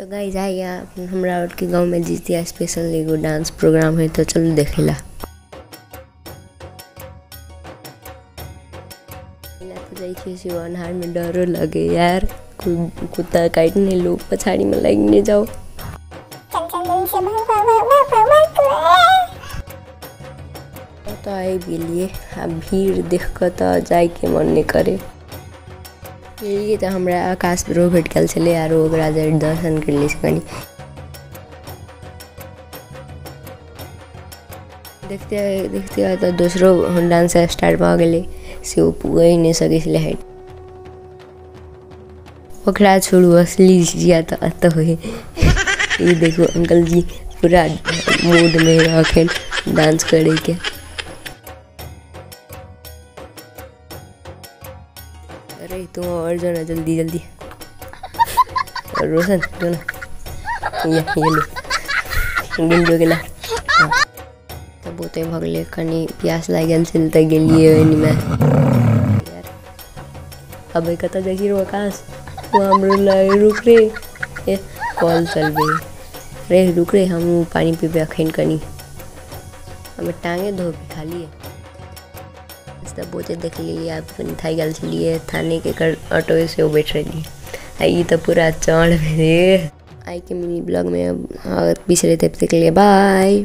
तो गाइज़ आइया हमरा और के गाँव में जितिया स्पेशल एगो डांस प्रोग्राम है तो चलो देखेला पहिला तो छियै में डरो लगे यार। कुत्ता काटने लोग पछाड़ी में लगने जाओ। भाग तो आए गेलिए, आ भीड़ देख कर तो जाए के मन नहीं करे। गेलिए तो हमरा आकाश ब्रो भेट गेल छलै आरो ओकरा जे दर्शन करले से कनी। देखते देखते तो दूसरो डांस स्टार्ट भऽ गेलै, से ओ पुगै नहि सकै छलै हाइट ओकरा छोड़ू, असली जिया तऽ एतऽ होइ ई देखो अंकल जी, पूरा मूड में अखन डांस करैके। अरे तुम और जो ना जल्दी। जल्दी रोशन जो ना ये ये लो। गिन जो गेला हाँ। तब बहुते भऽ गेलै कनि प्यास लागि गेल छल तऽ गेलियै ओहिमे यार, अबे जाइ छी रो आकाश। तू हमरो लग रुक रे। ए कॉल चल चलबे रे, रुक रे, हम पानी पीबे अखन कनि। हमें टाँगे धोबे खाली तब बहुते देख लियै अपन कनि थाकि गेल थाने के कर ऑटो से बैठ रही आई तो पूरा चढ़ मेरे आई के मिनी ब्लॉग में अब रहते तब तक लिए बाय